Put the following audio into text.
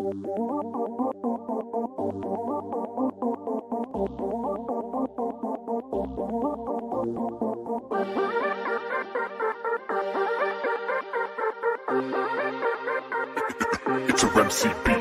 It's a Rem CP.